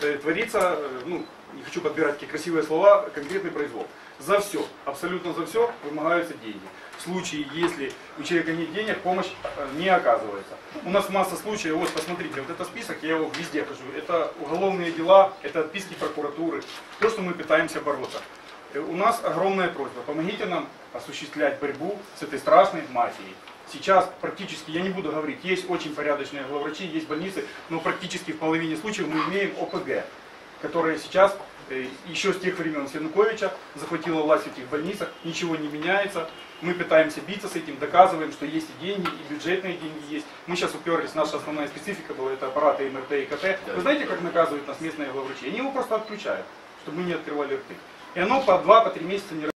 э, творится, э, ну, не хочу подбирать такие красивые слова, конкретный произвол. За все, абсолютно за все вымогаются деньги. В случае, если у человека нет денег, помощь э, не оказывается. У нас масса случаев, вот посмотрите, вот это список, я его везде хожу. Это уголовные дела, это отписки прокуратуры, то, что мы пытаемся бороться. У нас огромная просьба, помогите нам осуществлять борьбу с этой страшной мафией. Сейчас практически, я не буду говорить, есть очень порядочные главврачи, есть больницы, но практически в половине случаев мы имеем ОПГ, которые сейчас э, еще с тех времен Януковича захватила власть в этих больницах, ничего не меняется. Мы пытаемся биться с этим, доказываем, что есть и деньги, и бюджетные деньги есть. Мы сейчас уперлись, наша основная специфика была это аппараты МРТ и КТ. Вы знаете, как наказывают нас местные главврачи? Они его просто отключают, чтобы мы не открывали рты. И оно по два, по три месяца не